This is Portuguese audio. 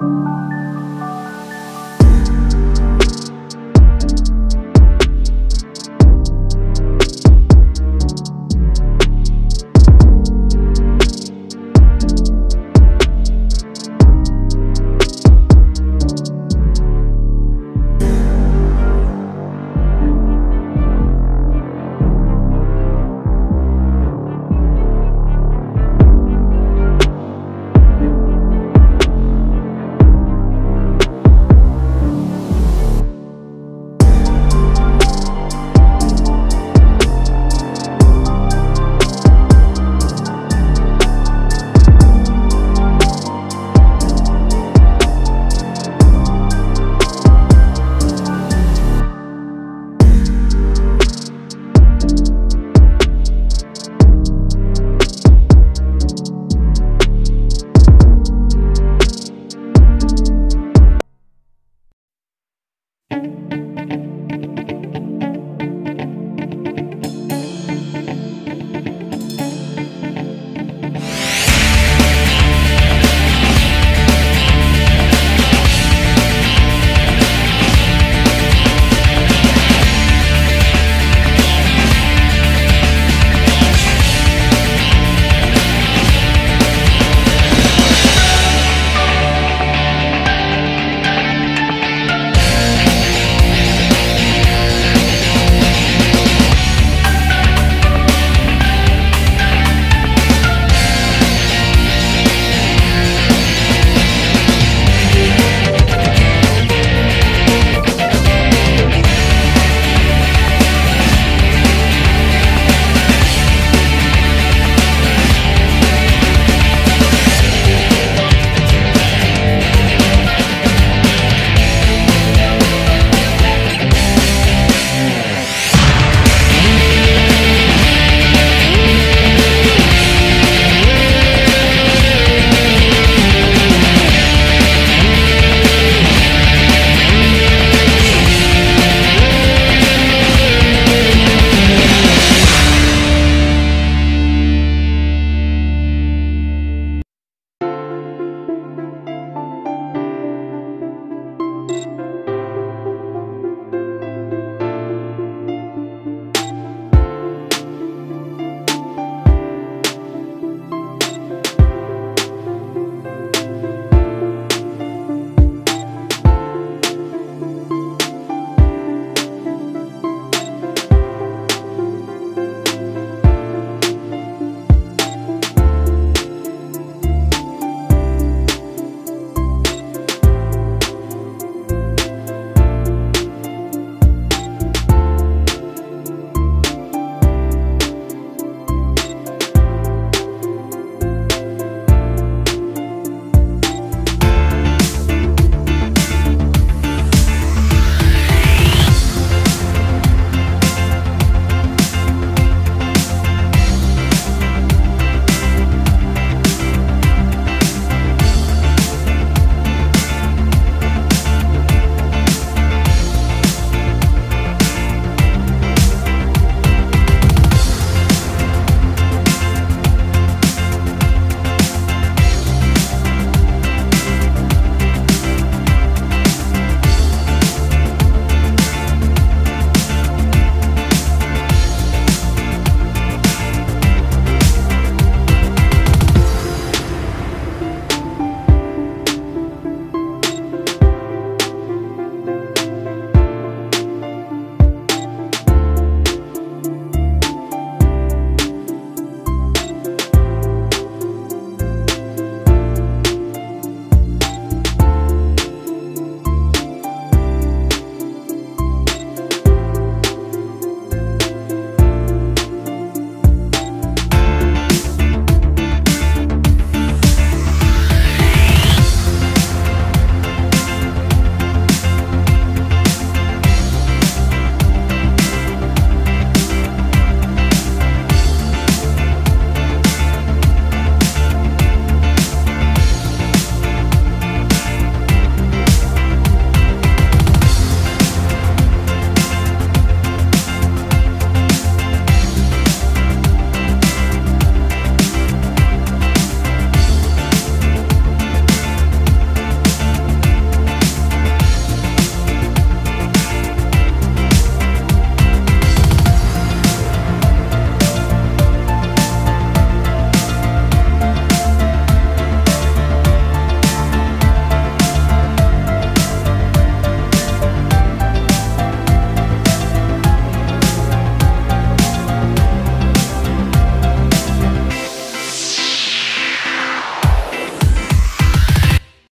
Música